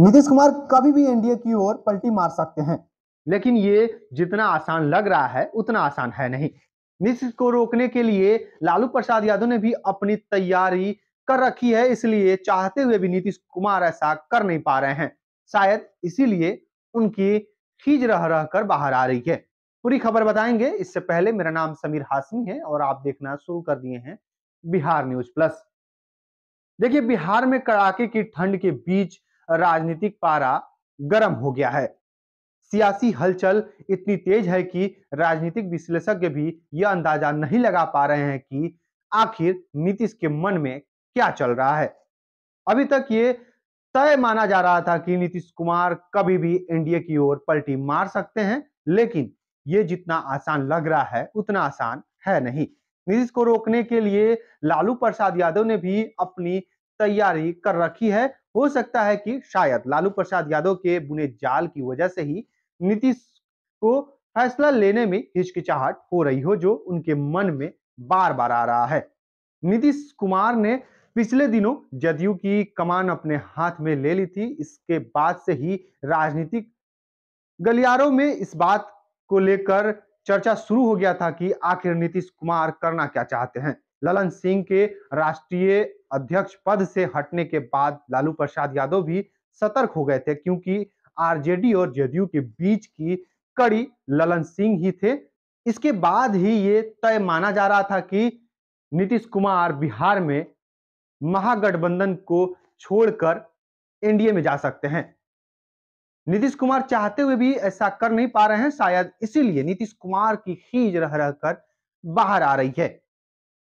नीतीश कुमार कभी भी एनडीए की ओर पलटी मार सकते हैं। लेकिन ये जितना आसान लग रहा है, उतना आसान है नहीं। नीतीश को रोकने के लिए लालू प्रसाद यादव ने भी अपनी तैयारी कर रखी है, इसलिए चाहते हुए भी नीतीश कुमार ऐसा कर नहीं पा रहे हैं। शायद इसीलिए उनकी खींच रह रह कर बाहर आ रही है। पूरी खबर बताएँगे। इससे पहले मेरा नाम समीर हाशमी है और आप देखना शुरू कर दिए हैं बिहार न्यूज़ प्लस। देखिए, बिहार में कड़ाके की ठंड के बीच राजनीतिक पारा गर्म हो गया है। सियासी हलचल इतनी तेज है कि राजनीतिक विश्लेषज्ञ भी यह अंदाज़ा नहीं लगा पा रहे हैं कि आखिर नीतीश के मन में क्या चल रहा है। अभी तक ये तय माना जा रहा था कि नीतीश कुमार कभी भी एनडीए की ओर पलटी मार सकते हैं, लेकिन ये जितना आसान लग रहा है, उतना आसान है नहीं। नीतीश को रोकने के लिए लालू प्रसाद यादव ने भी अपनी तैयारी कर रखी है। हो सकता है कि शायद लालू प्रसाद यादव के बुने जाल की वजह से ही नीतीश को फैसला लेने में हिचकिचाहट हो रही हो, जो उनके मन में बार बार आ रहा है। नीतीश कुमार ने पिछले दिनों जदयू की कमान अपने हाथ में ले ली थी। इसके बाद से ही राजनीतिक गलियारों में इस बात को लेकर चर्चा शुरू हो गया था कि आखिर नीतीश कुमार करना क्या चाहते हैं। ललन सिंह के राष्ट्रीय अध्यक्ष पद से हटने के बाद लालू प्रसाद यादव भी सतर्क हो गए थे, क्योंकि आरजेडी और जदयू के बीच की कड़ी ललन सिंह ही थे। इसके बाद ही ये तय माना जा रहा था कि नीतीश कुमार बिहार में महागठबंधन को छोड़कर एनडीए में जा सकते हैं। नीतीश कुमार चाहते हुए भी ऐसा कर नहीं पा रहे हैं, शायद इसीलिए नीतीश कुमार की खींच रह रहकर बाहर आ रही है।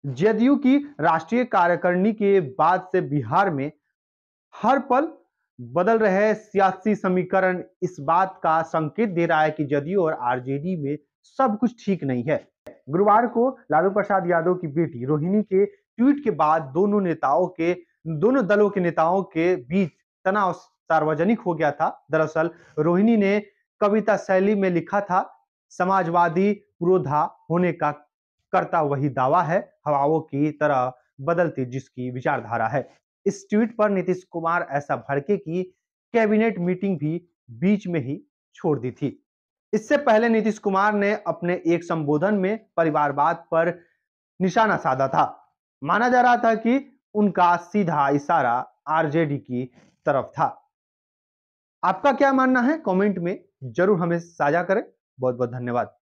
जदयू की राष्ट्रीय कार्यकारिणी के बाद से बिहार में हर पल बदल रहे सियासी समीकरण। इस बात का संकेत दे रहा है कि जदयू और आरजेडी में सब कुछ ठीक नहीं है। गुरुवार को लालू प्रसाद यादव की बेटी रोहिणी के ट्वीट के बाद दोनों नेताओं के, दोनों दलों के नेताओं के बीच तनाव सार्वजनिक हो गया था। दरअसल रोहिणी ने कविता शैली में लिखा था, समाजवादी पुरोधा होने का करता वही दावा है, हवाओं की तरह बदलती जिसकी विचारधारा है। इस ट्वीट पर नीतीश कुमार ऐसा भड़के की कैबिनेट मीटिंग भी बीच में ही छोड़ दी थी। इससे पहले नीतीश कुमार ने अपने एक संबोधन में परिवारवाद पर निशाना साधा था। माना जा रहा था कि उनका सीधा इशारा आरजेडी की तरफ़ था। आपका क्या मानना है? कमेंट में ज़रूर हमें साझा करें। बहुत बहुत धन्यवाद।